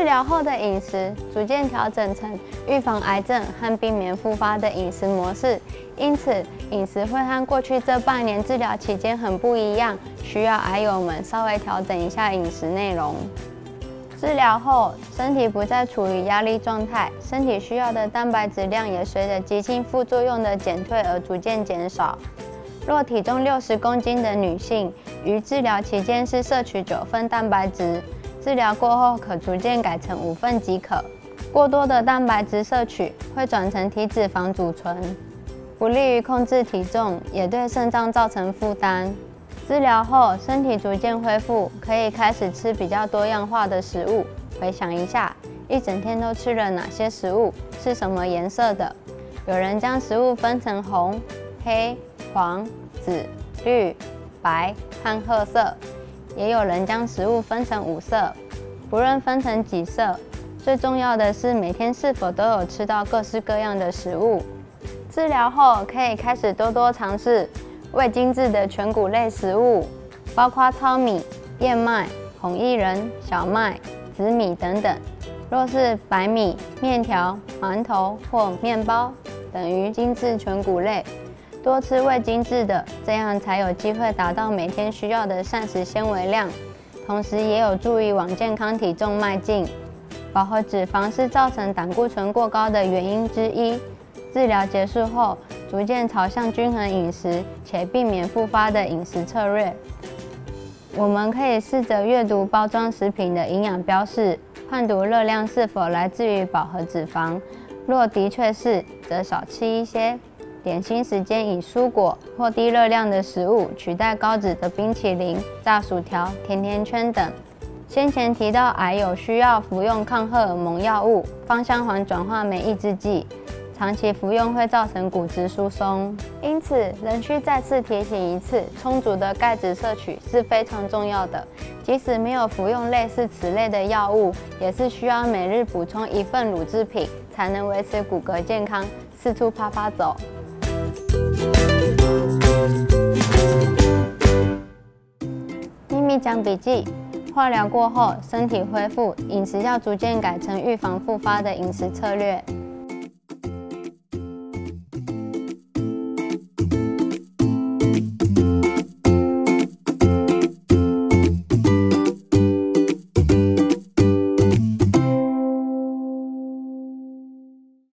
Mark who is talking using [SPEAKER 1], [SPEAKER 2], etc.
[SPEAKER 1] 治疗后的饮食，逐渐调整成预防癌症和避免复发的饮食模式。因此，饮食会和过去这半年治疗期间很不一样，需要癌友们稍微调整一下饮食内容。治疗后，身体不再处于压力状态，身体需要的蛋白质量也随着急性副作用的减退而逐渐减少。若体重六十公斤的女性，于治疗期间是摄取九份蛋白质，治疗过后可逐渐改成五份即可。过多的蛋白质摄取会转成体脂肪储存。不利于控制体重，也对肾脏造成负担。治疗后，身体逐渐恢复，可以开始吃比较多样化的食物。回想一下，一整天都吃了哪些食物？是什么颜色的？有人将食物分成红、黑、黄、紫、绿、白和褐色，也有人将食物分成五色。不论分成几色，最重要的是每天是否都有吃到各式各样的食物。治疗后可以开始多多尝试未精制的全谷类食物，包括糙米、燕麦、红薏仁、小麦、紫米等等。若是白米、面条、馒头或面包，等于精制全谷类。多吃未精制的，这样才有机会达到每天需要的膳食纤维量，同时也有助于往健康体重迈进。饱和脂肪是造成胆固醇过高的原因之一。治疗结束后，逐渐朝向均衡饮食且避免复发的饮食策略。我们可以试着阅读包装食品的营养标示，判读热量是否来自于饱和脂肪。若的确是，则少吃一些。点心时间以蔬果或低热量的食物取代高脂的冰淇淋、炸薯条、甜甜圈等。先前提到，癌友需要服用抗荷尔蒙药物、芳香环转化酶抑制剂。长期服用会造成骨质疏松，因此仍需再次提醒一次：充足的钙质摄取是非常重要的。即使没有服用类似此类的药物，也是需要每日补充一份乳制品，才能维持骨骼健康。四处啪啪走。将笔记：化疗过后，身体恢复，饮食要逐渐改成预防复发的饮食策略。